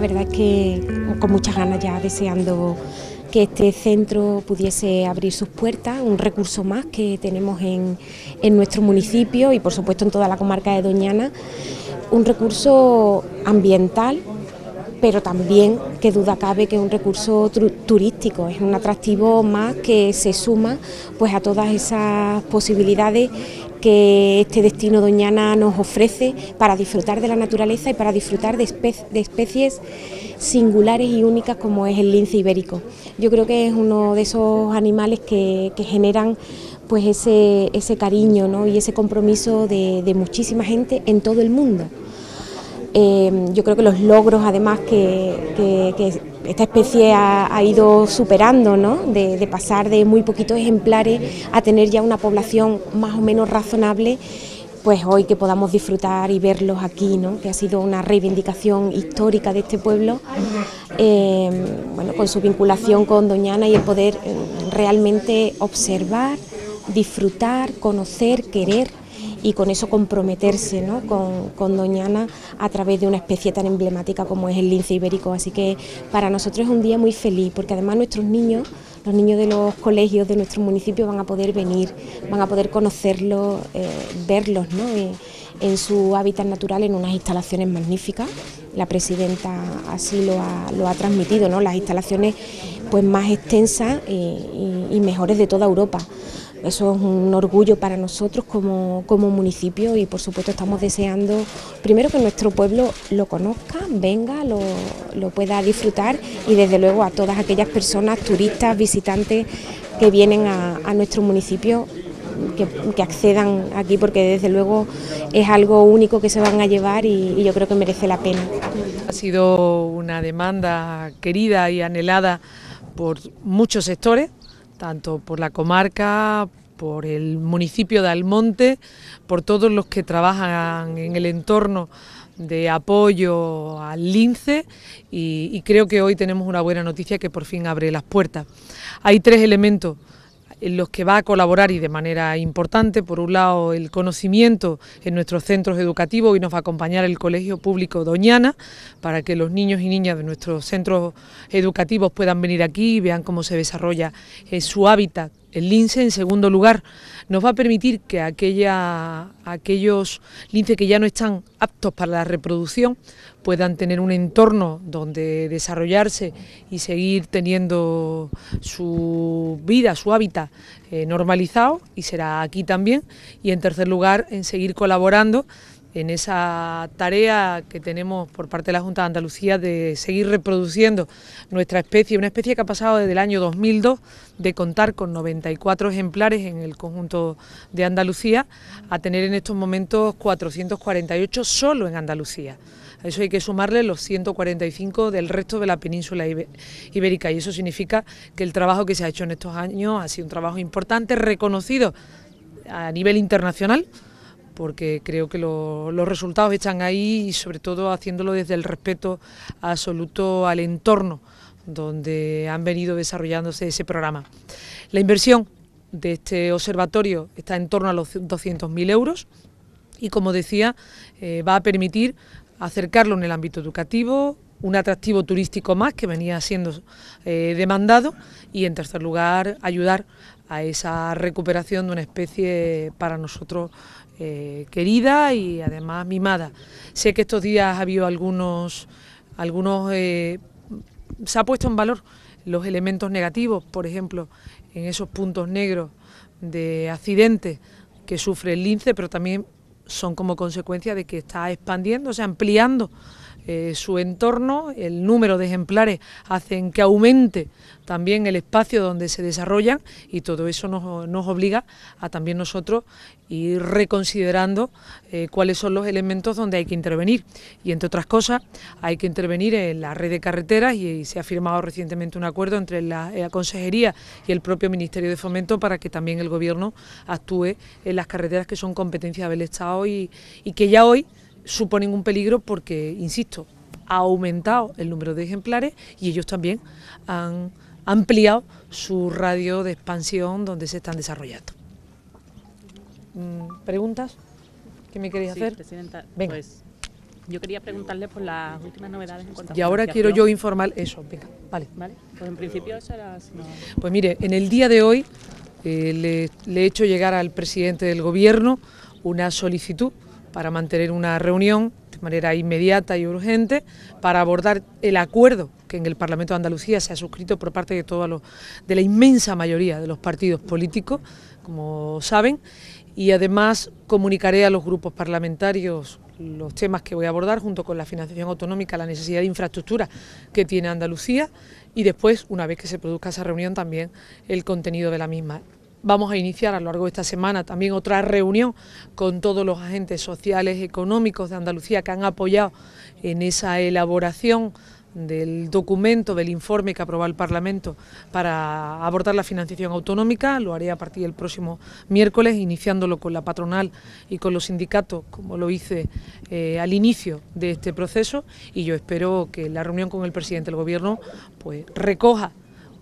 verdad es que con muchas ganas ya deseando que este centro pudiese abrir sus puertas, un recurso más que tenemos en, en nuestro municipio y por supuesto en toda la comarca de Doñana, un recurso ambiental pero también, que duda cabe, que es un recurso turístico, es un atractivo más que se suma pues, a todas esas posibilidades que este destino Doñana nos ofrece para disfrutar de la naturaleza y para disfrutar de, especies singulares y únicas como es el lince ibérico. Yo creo que es uno de esos animales que, generan pues ese, ese cariño y ese compromiso de muchísima gente en todo el mundo. Em, yo creo que los logros además que, esta especie ha, ido superando, ¿no? de, pasar de muy poquitos ejemplares a tener ya una población más o menos razonable, pues hoy que podamos disfrutar y verlos aquí, ¿no? que ha sido una reivindicación histórica de este pueblo, em, bueno, con su vinculación con Doñana y el poder em, realmente observar, disfrutar, conocer, querer y con eso comprometerse ¿no? con, Doñana a través de una especie tan emblemática como es el lince ibérico. Así que para nosotros es un día muy feliz porque además nuestros niños, los niños de los colegios de nuestro municipio van a poder venir, van a poder conocerlos, eh, verlos ¿no? En su hábitat natural en unas instalaciones magníficas. La presidenta así lo ha, lo ha transmitido, ¿no? las instalaciones pues más extensas eh, y mejores de toda Europa. Eso es un orgullo para nosotros como, municipio y por supuesto estamos deseando primero que nuestro pueblo lo conozca, venga, lo, pueda disfrutar y desde luego a todas aquellas personas, turistas, visitantes que vienen a, nuestro municipio que, accedan aquí porque desde luego es algo único que se van a llevar y, yo creo que merece la pena. Ha sido una demanda querida y anhelada por muchos sectores, tanto por la comarca, por el municipio de Almonte, por todos los que trabajan en el entorno de apoyo al lince y, creo que hoy tenemos una buena noticia que por fin abre las puertas. Hay tres elementos en los que va a colaborar y de manera importante, por un lado el conocimiento en nuestros centros educativos y nos va a acompañar el Colegio Público Doñana para que los niños y niñas de nuestros centros educativos puedan venir aquí y vean cómo se desarrolla eh, su hábitat el lince, en segundo lugar, nos va a permitir que aquella, aquellos linces que ya no están aptos para la reproducción puedan tener un entorno donde desarrollarse y seguir teniendo su vida, su hábitat eh, normalizado, y será aquí también. Y en tercer lugar, en seguir colaborando en esa tarea que tenemos por parte de la Junta de Andalucía de seguir reproduciendo nuestra especie, una especie que ha pasado desde el año 2002 de contar con 94 ejemplares en el conjunto de Andalucía a tener en estos momentos 448 solo en Andalucía. A eso hay que sumarle los 145 del resto de la península ibérica y eso significa que el trabajo que se ha hecho en estos años ha sido un trabajo importante, reconocido a nivel internacional porque creo que los resultados están ahí y sobre todo haciéndolo desde el respeto absoluto al entorno donde han venido desarrollándose ese programa. La inversión de este observatorio está en torno a los 200.000 euros y como decía eh, va a permitir acercarlo en el ámbito educativo, un atractivo turístico más que venía siendo eh, demandado y en tercer lugar ayudar a esa recuperación de una especie para nosotros eh, querida y además mimada. Sé que estos días ha habido algunos, algunos eh, se ha puesto en valor los elementos negativos, por ejemplo, en esos puntos negros de accidentes que sufre el lince, pero también son como consecuencia de que está expandiéndose, ampliando eh, su entorno, el número de ejemplares hacen que aumente también el espacio donde se desarrollan y todo eso nos, obliga a también nosotros ir reconsiderando eh, cuáles son los elementos donde hay que intervenir. Y entre otras cosas, hay que intervenir en la red de carreteras y, se ha firmado recientemente un acuerdo entre la, Consejería y el propio Ministerio de Fomento para que también el Gobierno actúe en las carreteras que son competencia del Estado y que ya hoy suponen un peligro porque, insisto, ha aumentado el número de ejemplares y ellos también han ampliado su radio de expansión donde se están desarrollando. Mm, ¿Preguntas? ¿Qué me queréis hacer? Presidenta, Venga. Pues, Yo quería preguntarle por las últimas novedades en cuanto a Y ahora quiero yo informar eso, venga, vale. Vale, pues en principio eso era... Pues mire, en el día de hoy eh, le, le he hecho llegar al presidente del Gobierno una solicitud para mantener una reunión de manera inmediata y urgente para abordar el acuerdo que en el Parlamento de Andalucía se ha suscrito por parte de toda los, de la inmensa mayoría de los partidos políticos, como saben, y además comunicaré a los grupos parlamentarios los temas que voy a abordar junto con la financiación autonómica, la necesidad de infraestructura que tiene Andalucía y después, una vez que se produzca esa reunión, también el contenido de la misma. Vamos a iniciar a lo largo de esta semana también otra reunión con todos los agentes sociales, económicos de Andalucía que han apoyado en esa elaboración del documento, del informe que aprobó el Parlamento para abordar la financiación autonómica. Lo haré a partir del próximo miércoles, iniciándolo con la patronal y con los sindicatos, como lo hice eh, al inicio de este proceso. Y yo espero que la reunión con el presidente del Gobierno pues, recoja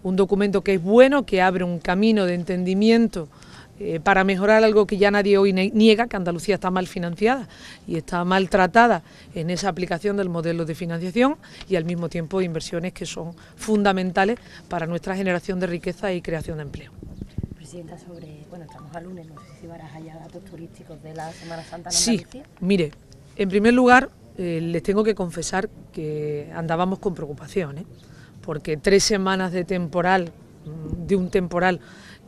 un documento que es bueno, que abre un camino de entendimiento eh, para mejorar algo que ya nadie hoy niega, que Andalucía está mal financiada y está maltratada en esa aplicación del modelo de financiación y al mismo tiempo inversiones que son fundamentales para nuestra generación de riqueza y creación de empleo. Presidenta, sobre, bueno, estamos a lunes, no sé si ya datos turísticos de la Semana Santa en Andalucía. Sí, mire, en primer lugar, eh, les tengo que confesar que andábamos con preocupación, ¿eh? Porque tres semanas de temporal, de un temporal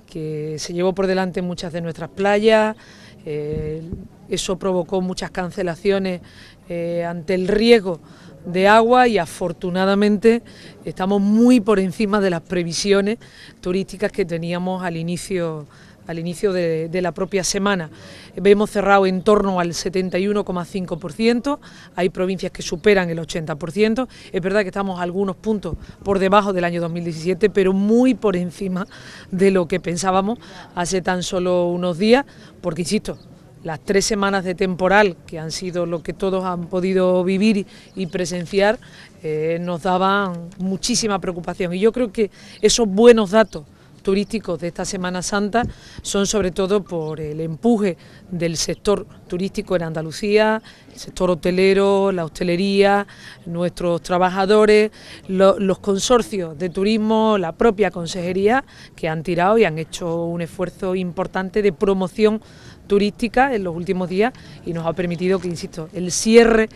que se llevó por delante muchas de nuestras playas, eh, eso provocó muchas cancelaciones eh, ante el riesgo de agua y afortunadamente estamos muy por encima de las previsiones turísticas que teníamos al inicio al inicio de, la propia semana. Hemos cerrado en torno al 71,5%, hay provincias que superan el 80%, es verdad que estamos algunos puntos por debajo del año 2017, pero muy por encima de lo que pensábamos hace tan solo unos días, porque insisto, las tres semanas de temporal, que han sido lo que todos han podido vivir y presenciar, eh, nos daban muchísima preocupación. Y yo creo que esos buenos datos turísticos de esta Semana Santa son sobre todo por el empuje del sector turístico en Andalucía, el sector hotelero, la hostelería, nuestros trabajadores, los consorcios de turismo, la propia consejería que han tirado y han hecho un esfuerzo importante de promoción turística en los últimos días y nos ha permitido que, insisto, el cierre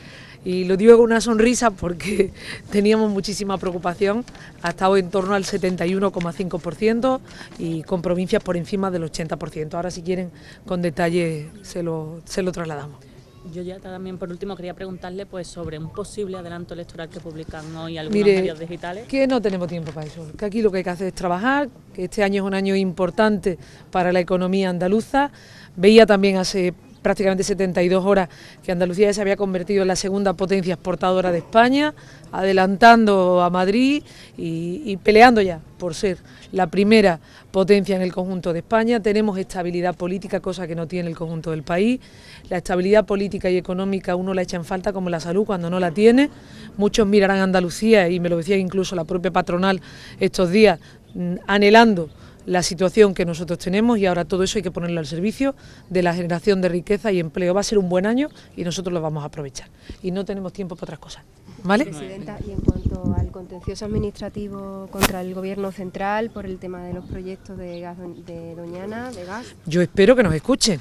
y lo digo con una sonrisa porque teníamos muchísima preocupación, ha estado en torno al 71,5% y con provincias por encima del 80%. Ahora si quieren con detalle se lo, se lo trasladamos. Yo ya también por último quería preguntarle pues sobre un posible adelanto electoral que publican hoy algunos medios digitales. Que no tenemos tiempo para eso, que aquí lo que hay que hacer es trabajar, que este año es un año importante para la economía andaluza. Veía también hace prácticamente 72 horas que Andalucía se había convertido en la segunda potencia exportadora de España, adelantando a Madrid y, peleando ya por ser la primera potencia en el conjunto de España. Tenemos estabilidad política, cosa que no tiene el conjunto del país. La estabilidad política y económica uno la echa en falta como la salud cuando no la tiene. Muchos mirarán a Andalucía, y me lo decía incluso la propia patronal estos días, mm, anhelando la situación que nosotros tenemos y ahora todo eso hay que ponerlo al servicio de la generación de riqueza y empleo. Va a ser un buen año y nosotros lo vamos a aprovechar. Y no tenemos tiempo para otras cosas. ¿Vale? Presidenta, y en cuanto al contencioso administrativo contra el Gobierno central por el tema de los proyectos de gas de Doñana, de gas. Yo espero que nos escuchen.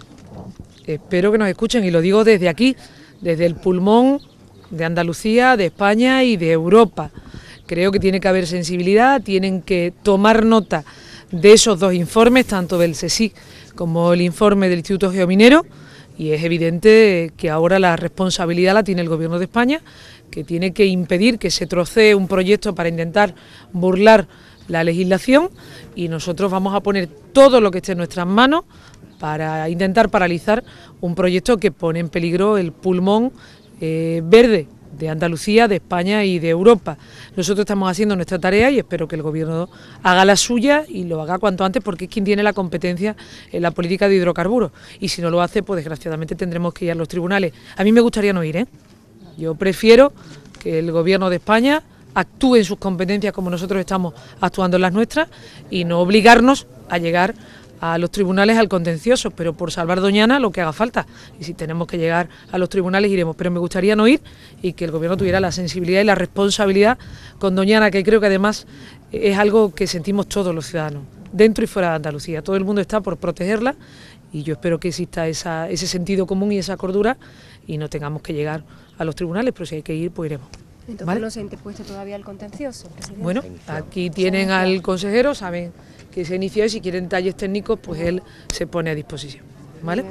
Espero que nos escuchen y lo digo desde aquí, desde el pulmón de Andalucía, de España y de Europa. Creo que tiene que haber sensibilidad, tienen que tomar nota de esos dos informes, tanto del CSIC como el informe del Instituto Geominero, y es evidente que ahora la responsabilidad la tiene el Gobierno de España, que tiene que impedir que se trocee un proyecto para intentar burlar la legislación y nosotros vamos a poner todo lo que esté en nuestras manos para intentar paralizar un proyecto que pone en peligro el pulmón eh, verde de Andalucía, de España y de Europa. Nosotros estamos haciendo nuestra tarea y espero que el Gobierno haga la suya y lo haga cuanto antes porque es quien tiene la competencia en la política de hidrocarburos. Y si no lo hace, pues desgraciadamente tendremos que ir a los tribunales. A mí me gustaría no ir, ¿eh? Yo prefiero que el Gobierno de España actúe en sus competencias como nosotros estamos actuando en las nuestras y no obligarnos a llegar los tribunales al contencioso, pero por salvar Doñana lo que haga falta. Y si tenemos que llegar a los tribunales iremos, pero me gustaría no ir y que el gobierno tuviera la sensibilidad y la responsabilidad con Doñana, que creo que además es algo que sentimos todos los ciudadanos, dentro y fuera de Andalucía. Todo el mundo está por protegerla y yo espero que exista ese sentido común y esa cordura y no tengamos que llegar a los tribunales, pero si hay que ir, pues iremos. Entonces no se ha interpuesto todavía el contencioso, Bueno, aquí tienen al consejero, saben que se inició y si quieren detalles técnicos, pues él se pone a disposición. ¿Vale?